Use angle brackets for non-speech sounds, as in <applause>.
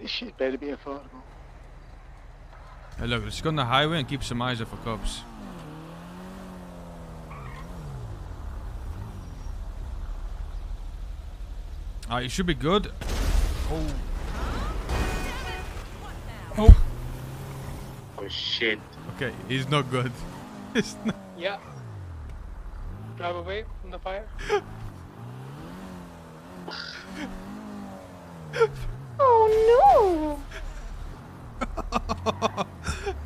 This shit better be affordable. Hey, look, let's go on the highway and keep some eyes out for cops. Ah, you should be good. Oh. Oh. Oh shit. Okay, he's not good. <laughs> He's not- Yeah. Drive away from the fire. <laughs> Oh no!